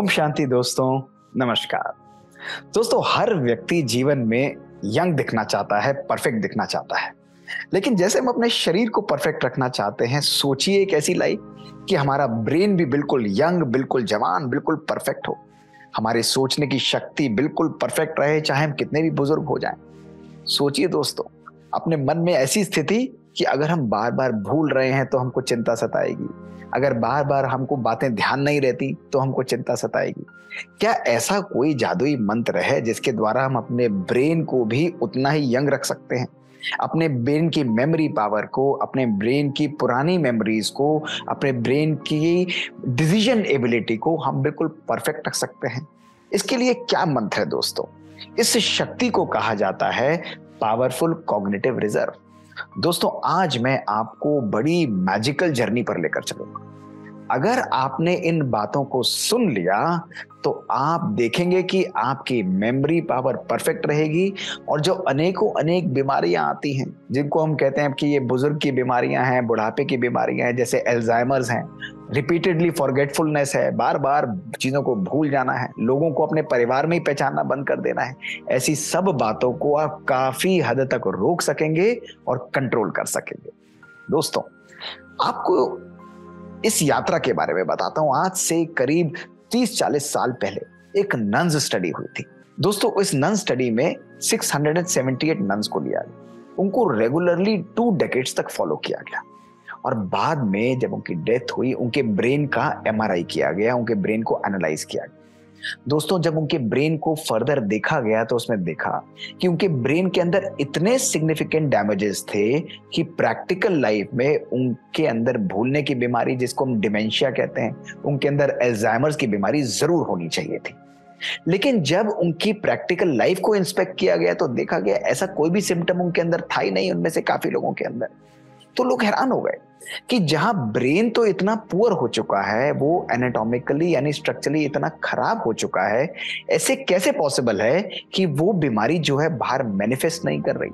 ओम शांति दोस्तों, नमस्कार। दोस्तों, हर व्यक्ति जीवन में यंग दिखना चाहता है, परफेक्ट दिखना चाहता है। लेकिन जैसे हम अपने शरीर को परफेक्ट रखना चाहते हैं, सोचिए एक ऐसी लाइफ कि हमारा ब्रेन भी बिल्कुल यंग, बिल्कुल जवान, बिल्कुल परफेक्ट हो। हमारे सोचने की शक्ति बिल्कुल परफेक्ट रहे, चाहे हम कितने भी बुज़ुर्ग हो जाएँ। सोचिए दोस्तों, अपने मन में ऐसी स्थिति कि अगर हम बार बार भूल रहे हैं तो हमको चिंता सताएगी। अगर बार बार हमको बातें ध्यान नहीं रहती तो हमको चिंता सताएगी। क्या ऐसा कोई जादुई मंत्र है जिसके द्वारा हम अपने ब्रेन को भी उतना ही यंग रख सकते हैं? अपने ब्रेन की मेमोरी पावर को, अपने ब्रेन की पुरानी मेमोरीज को, अपने ब्रेन की डिसीज़न एबिलिटी को हम बिल्कुल परफेक्ट रख सकते हैं। इसके लिए क्या मंत्र है दोस्तों? इस शक्ति को कहा जाता है पावरफुल कॉग्निटिव रिज़र्व। दोस्तों आज मैं आपको बड़ी मैजिकल जर्नी पर लेकर चलूँगा। अगर आपने इन बातों को सुन लिया तो आप देखेंगे कि आपकी मेमोरी पावर परफेक्ट रहेगी और जो अनेकों अनेक बीमारियाँ आती हैं, जिनको हम कहते हैं कि ये बुज़ुर्ग की बीमारियाँ हैं, बुढ़ापे की बीमारियाँ हैं, जैसे एल्जाइमर्स हैं रिपीटेडली फॉरगेटफुलनेस है बार बार चीज़ों को भूल जाना है, लोगों को अपने परिवार में ही पहचानना बंद कर देना है, ऐसी सब बातों को आप काफ़ी हद तक रोक सकेंगे और कंट्रोल कर सकेंगे। दोस्तों, आपको इस यात्रा के बारे में बताता हूँ। आज से करीब 30-40 साल पहले एक नंस स्टडी हुई थी। दोस्तों, इस नन स्टडी में 678 नंस को लिया गया। उनको रेगुलरली टू डेकेट्स तक फॉलो किया गया। और बाद में जब उनकी डेथ हुई, उनके ब्रेन का एमआरआई किया गया, उनके ब्रेन को एनालाइज किया गया। दोस्तों, जब उनके ब्रेन को फर्दर देखा गया तो उसमें देखा कि उनके ब्रेन के अंदर इतने सिग्निफिकेंट डैमेजेस थे कि प्रैक्टिकल लाइफ में उनके अंदर भूलने की बीमारी, जिसको हम डिमेंशिया कहते हैं, उनके अंदर एल्जाइमर्स की बीमारी ज़रूर होनी चाहिए थी। लेकिन जब उनकी प्रैक्टिकल लाइफ को इंस्पेक्ट किया गया तो देखा गया ऐसा कोई भी सिम्टम उनके अंदर था ही नहीं, उनमें से काफ़ी लोगों के अंदर। तो लोग हैरान हो गए कि जहाँ ब्रेन तो इतना पुअर हो चुका है वो एनाटॉमिकली यानी स्ट्रक्चरली इतना खराब हो चुका है ऐसे कैसे पॉसिबल है कि वो बीमारी जो है बाहर मैनिफेस्ट नहीं कर रही?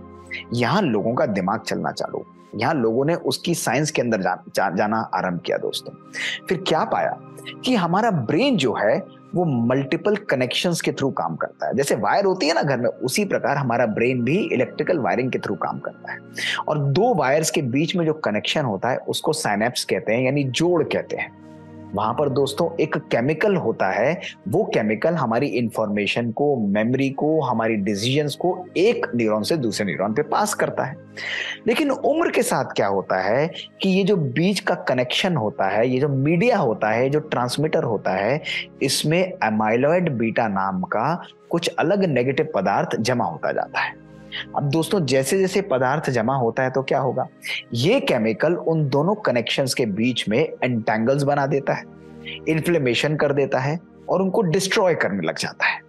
यहाँ लोगों का दिमाग चलना चालू। यहाँ लोगों ने उसकी साइंस के अंदर जा, जा, जाना आरंभ किया दोस्तों। फिर क्या पाया कि हमारा ब्रेन जो है वो मल्टीपल कनेक्शन के थ्रू काम करता है। जैसे वायर होती है ना घर में, उसी प्रकार हमारा ब्रेन भी इलेक्ट्रिकल वायरिंग के थ्रू काम करता है। और दो वायर्स के बीच में जो कनेक्शन होता है, उसको साइनेप्स कहते हैं, यानी जोड़ कहते हैं। वहाँ पर दोस्तों एक केमिकल होता है, वो केमिकल हमारी इंफॉर्मेशन को मेमोरी को, हमारी डिसीजंस को एक न्यूरॉन से दूसरे न्यूरॉन पे पास करता है। लेकिन उम्र के साथ क्या होता है कि ये जो बीच का कनेक्शन होता है, ये जो मीडिया होता है, जो ट्रांसमीटर होता है, इसमें एमाइलॉइड बीटा नाम का कुछ अलग नेगेटिव पदार्थ जमा होता जाता है। अब दोस्तों जैसे जैसे पदार्थ जमा होता है तो क्या होगा? ये केमिकल उन दोनों कनेक्शंस के बीच में एंटेंगल्स बना देता है इन्फ्लेमेशन कर देता है और उनको डिस्ट्रॉय करने लग जाता है।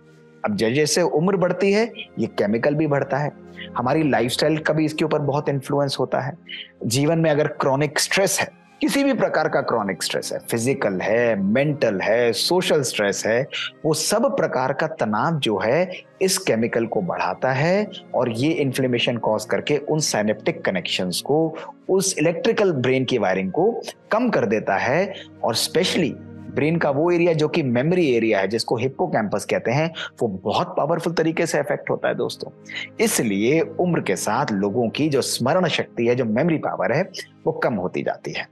अब जैसे उम्र बढ़ती है, ये केमिकल भी बढ़ता है। हमारी लाइफस्टाइल का भी इसके ऊपर बहुत इन्फ्लुएंस होता है। जीवन में अगर क्रॉनिक स्ट्रेस है किसी भी प्रकार का क्रॉनिक स्ट्रेस है फ़िज़िकल है मेंटल है सोशल स्ट्रेस है, वो सब प्रकार का तनाव जो है इस केमिकल को बढ़ाता है और ये इन्फ्लेमेशन कॉज करके उन साइनेप्टिक कनेक्शंस को, उस इलेक्ट्रिकल ब्रेन की वायरिंग को कम कर देता है और स्पेशली ब्रेन का वो एरिया जो कि मेमोरी एरिया है, जिसको हिप्पो कहते हैं, वो बहुत पावरफुल तरीके से इफ़ेक्ट होता है दोस्तों। इसलिए उम्र के साथ लोगों की जो स्मरण शक्ति है, जो मेमोरी पावर है, वो कम होती जाती है।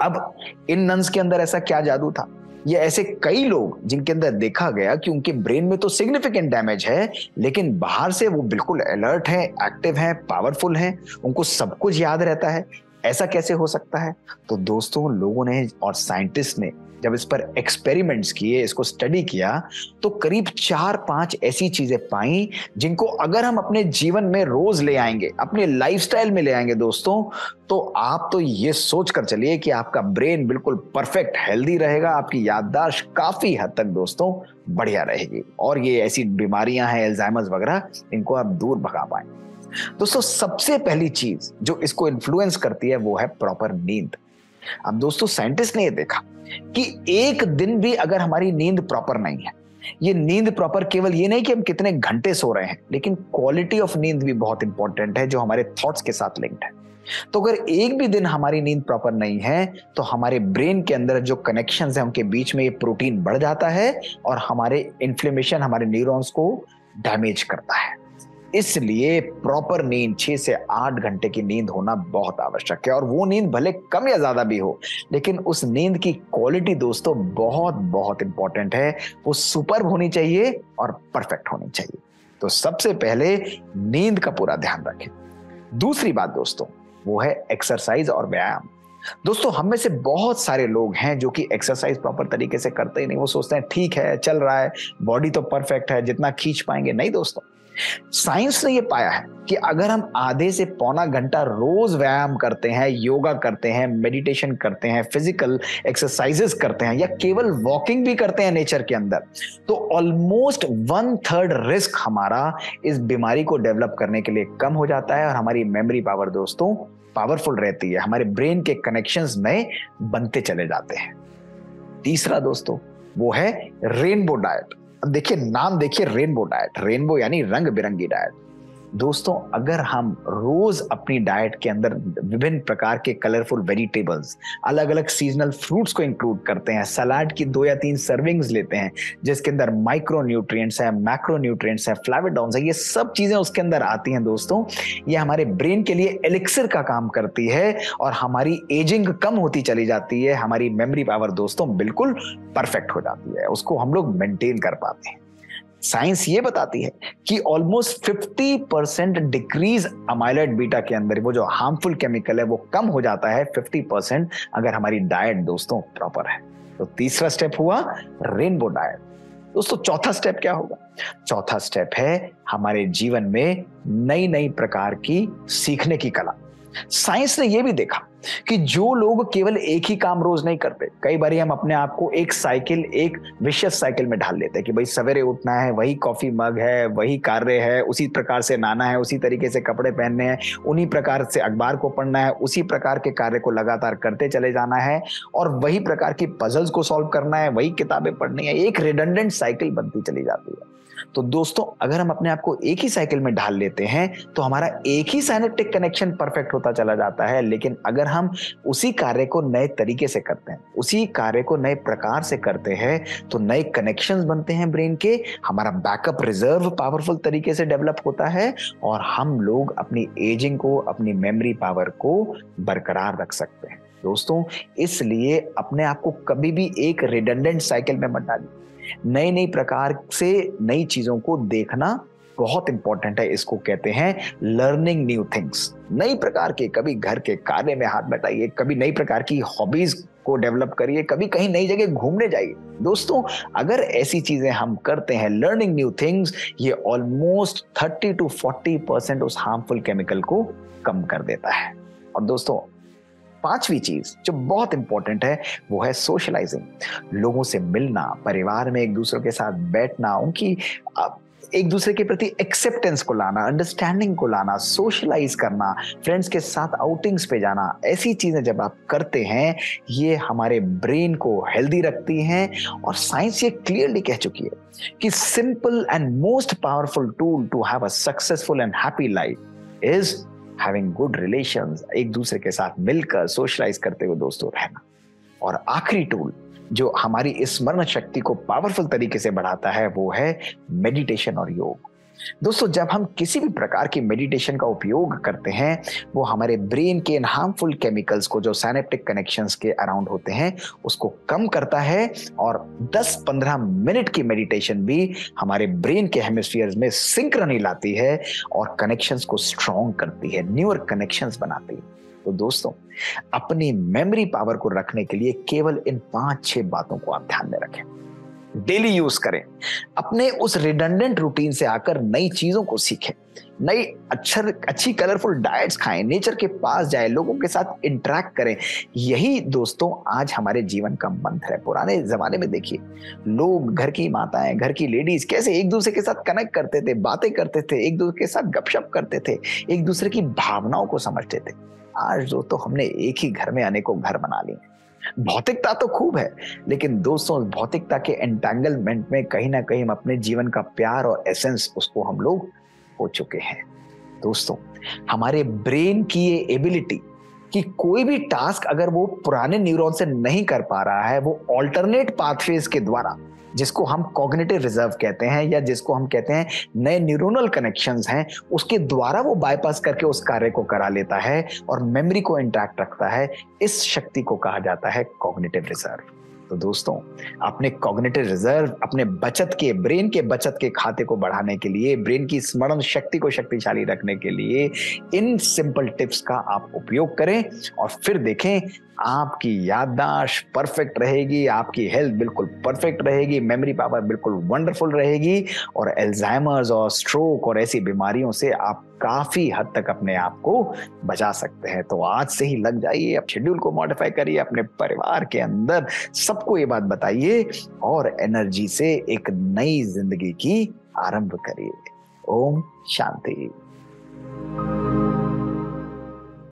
अब इन नंस के अंदर ऐसा क्या जादू था? ये ऐसे कई लोग जिनके अंदर देखा गया कि उनके ब्रेन में तो सिग्निफिकेंट डैमेज है, लेकिन बाहर से वो बिल्कुल अलर्ट हैं एक्टिव हैं पावरफुल हैं, उनको सब कुछ याद रहता है। ऐसा कैसे हो सकता है? तो दोस्तों, लोगों ने और साइंटिस्ट ने जब इस पर एक्सपेरिमेंट्स किए, इसको स्टडी किया तो करीब चार पाँच ऐसी चीज़ें पाई, जिनको अगर हम अपने जीवन में रोज ले आएँगे, अपने लाइफस्टाइल में ले आएँगे दोस्तों तो आप तो ये सोच कर चलिए कि आपका ब्रेन बिल्कुल परफेक्ट हेल्दी रहेगा, आपकी याददाश्त काफ़ी हद तक दोस्तों बढ़िया रहेगी। और ये ऐसी बीमारियाँ हैं एल्जाइमर्स वगैरह, इनको आप दूर भगा पाए दोस्तों, सबसे पहली चीज़ जो इसको इन्फ्लुएंस करती है, वो है प्रॉपर नींद। अब दोस्तों साइंटिस्ट ने ये देखा कि एक दिन भी अगर हमारी नींद प्रॉपर नहीं है, ये नींद प्रॉपर केवल ये नहीं कि हम कितने घंटे सो रहे हैं, लेकिन क्वालिटी ऑफ़ नींद भी बहुत इंपॉर्टेंट है, जो हमारे थॉट्स के साथ लिंक्ड है। तो अगर एक भी दिन हमारी नींद प्रॉपर नहीं है तो हमारे ब्रेन के अंदर जो कनेक्शन है, उनके बीच में ये प्रोटीन बढ़ जाता है और हमारे इन्फ्लेमेशन हमारे न्यूरॉन्स को डैमेज करता है। इसलिए प्रॉपर नींद, छह से आठ घंटे की नींद होना बहुत आवश्यक है। और वो नींद भले कम या ज़्यादा भी हो, लेकिन उस नींद की क्वालिटी दोस्तों बहुत बहुत इंपॉर्टेंट है। वो सुपर होनी चाहिए और परफेक्ट होनी चाहिए। तो सबसे पहले नींद का पूरा ध्यान रखें। दूसरी बात दोस्तों, वो है एक्सरसाइज और व्यायाम। दोस्तों, हम में से बहुत सारे लोग हैं जो कि एक्सरसाइज प्रॉपर तरीके से करते ही नहीं, वो सोचते हैं, ठीक है, चल रहा है बॉडी तो परफेक्ट है, जितना खींच पाएँगे। नहीं दोस्तों साइंस ने ये पाया है कि अगर हम आधे से पौना घंटा रोज व्यायाम करते हैं, योगा करते हैं मेडिटेशन करते हैं फ़िज़िकल एक्सरसाइजेस करते हैं, या केवल वॉकिंग भी करते हैं नेचर के अंदर तो ऑलमोस्ट वन थर्ड रिस्क हमारा इस बीमारी को डेवलप करने के लिए कम हो जाता है और हमारी मेमोरी पावर दोस्तों पावरफुल रहती है। हमारे ब्रेन के कनेक्शंस नए बनते चले जाते हैं। तीसरा दोस्तों, वो है रेनबो डाइट देखिए नाम देखिए रेनबो डाइट रेनबो यानी रंग बिरंगी डाइट दोस्तों, अगर हम रोज अपनी डाइट के अंदर विभिन्न प्रकार के कलरफुल वेजिटेबल्स अलग अलग सीजनल फ्रूट्स को इंक्लूड करते हैं सलाद की दो या तीन सर्विंग्स लेते हैं, जिसके अंदर माइक्रो न्यूट्रिएंट्स है मैक्रो न्यूट्रिएंट्स है फ्लाविडॉन्स है, ये सब चीज़ें उसके अंदर आती हैं दोस्तों। ये हमारे ब्रेन के लिए एलिक्सर का काम करती है और हमारी एजिंग कम होती चली जाती है, हमारी मेमोरी पावर दोस्तों बिल्कुल परफेक्ट हो जाती है, उसको हम लोग मेंटेन कर पाते हैं। साइंस ये बताती है कि almost 50 percent decrease amyloid beta के अंदर, वो जो हार्मफुल केमिकल है, वो कम हो जाता है। 50 परसेंट अगर हमारी डाइट दोस्तों प्रॉपर है। तो तीसरा स्टेप हुआ रेनबो डाइट दोस्तों, चौथा स्टेप क्या होगा? चौथा स्टेप है हमारे जीवन में नई नई प्रकार की सीखने की कला। साइंस ने यह भी देखा कि जो लोग केवल एक ही काम रोज नहीं करते, कई बार हम अपने आप को एक साइकिल एक विशेष साइकिल में ढाल लेते हैं कि भाई सवेरे उठना है, वही कॉफ़ी मग है, वही कार्य है, उसी प्रकार से नाना है, उसी तरीके से कपड़े पहनने हैं, उन्हीं प्रकार से अखबार को पढ़ना है, उसी प्रकार के कार्य को लगातार करते चले जाना है और वही प्रकार की पजल्स को सॉल्व करना है, वही किताबें पढ़नी है, एक रिडंडेंट साइकिल बनती चली जाती है। तो दोस्तों, अगर हम अपने आप को एक ही साइकिल में ढाल लेते हैं तो हमारा एक ही साइनेप्टिक कनेक्शन परफेक्ट होता चला जाता है। लेकिन अगर हम उसी कार्य को नए तरीके से करते हैं, उसी कार्य को नए प्रकार से करते हैं तो नए कनेक्शंस बनते हैं ब्रेन के। हमारा बैकअप रिज़र्व पावरफुल तरीके से डेवलप होता है और हम लोग अपनी एजिंग को, अपनी मेमोरी पावर को बरकरार रख सकते हैं। दोस्तों, इसलिए अपने आप को कभी भी एक रिडंडेंट साइकिल में मत डालिए। नई नई प्रकार से नई चीज़ों को देखना बहुत इंपॉर्टेंट है, इसको कहते हैं लर्निंग न्यू थिंग्स नई प्रकार के, कभी घर के कार्य में हाथ बैठाइए कभी नई प्रकार की हॉबीज को डेवलप करिए, कभी कहीं नई जगह घूमने जाइए। दोस्तों, अगर ऐसी चीज़ें हम करते हैं लर्निंग न्यू थिंग्स ये almost thirty two forty percent उस हार्मफुल केमिकल को कम कर देता है। और दोस्तों पांचवी चीज़ जो बहुत इंपॉर्टेंट है, वो है सोशलाइजिंग लोगों से मिलना, परिवार में एक दूसरे के साथ बैठना, उनकी एक दूसरे के प्रति एक्सेप्टेंस को लाना अंडरस्टैंडिंग को लाना सोशलाइज करना फ्रेंड्स के साथ आउटिंग्स पे जाना, ऐसी चीज़ें जब आप करते हैं, ये हमारे ब्रेन को हेल्दी रखती हैं और साइंस ये क्लियरली कह चुकी है कि simple and most powerful tool to have a successful and happy life is having good relation एक दूसरे के साथ मिलकर सोशलाइज करते हुए दोस्तों रहना। और आखिरी टूल जो हमारी स्मरण शक्ति को पावरफुल तरीके से बढ़ाता है, वो है मेडिटेशन और योग। दोस्तों, जब हम किसी भी प्रकार की मेडिटेशन का उपयोग करते हैं, वो हमारे ब्रेन के इन हार्मफुल केमिकल्स को, जो सैनेप्टिक कनेक्शंस के अराउंड होते हैं, उसको कम करता है और 10-15 मिनट की मेडिटेशन भी हमारे ब्रेन के हेमिस्फीयर में सिंक्रनी लाती है और कनेक्शंस को स्ट्रॉन्ग करती है न्यूअर कनेक्शंस बनाती है। तो दोस्तों, अपनी मेमोरी पावर को रखने के लिए केवल इन पाँच छह बातों को आप ध्यान में रखें। डेली यूज़ करें। अपने उस रिडंडेंट रूटीन से आकर नई चीज़ों को सीखें। नई अक्षर अच्छी कलरफुल डाइट्स खाएँ। नेचर के पास जाए। लोगों के साथ इंटरेक्ट करें। यही दोस्तों आज हमारे जीवन का मंत्र है। पुराने जमाने में देखिए, लोग घर की माताएँ, घर की लेडीज़ कैसे एक दूसरे के साथ कनेक्ट करते थे, बातें करते थे, एक दूसरे के साथ गपशप करते थे, एक दूसरे की भावनाओं को समझते थे। आज दोस्तों हमने एक ही घर में आने को घर बना लिए। भौतिकता तो खूब है, लेकिन दोस्तों भौतिकता के एंटेंगलमेंट में कहीं ना कहीं हम अपने जीवन का प्यार और एसेंस उसको हम लोग हो चुके हैं। दोस्तों, हमारे ब्रेन की ये एबिलिटी कि कोई भी टास्क अगर वो पुराने न्यूरॉन से नहीं कर पा रहा है, वो ऑल्टरनेट पाथवेज के द्वारा जिसको हम कॉग्नेटिव रिज़र्व कहते हैं या जिसको हम कहते हैं नए न्यूरोनल कनेक्शंस हैं, उसके द्वारा वो बाईपास करके उस कार्य को करा लेता है और मेमोरी को इंटैक्ट रखता है, इस शक्ति को कहा जाता है कॉग्निटिव रिज़र्व तो दोस्तों, अपने कॉग्निटिव रिज़र्व अपने बचत के ब्रेन के बचत के खाते को बढ़ाने के लिए ब्रेन की स्मरण शक्ति को शक्तिशाली रखने के लिए इन सिंपल टिप्स का आप उपयोग करें और फिर देखें, आपकी याददाश्त परफेक्ट रहेगी, आपकी हेल्थ बिल्कुल परफेक्ट रहेगी मेमोरी पावर बिल्कुल वंडरफुल रहेगी और एल्जाइमर्स और स्ट्रोक और ऐसी बीमारियों से आप काफ़ी हद तक अपने आप को बचा सकते हैं। तो आज से ही लग जाइए, अब शेड्यूल को मॉडिफाई करिए, अपने परिवार के अंदर सबको ये बात बताइए और एनर्जी से एक नई ज़िंदगी की आरंभ करिए। ओम शांति।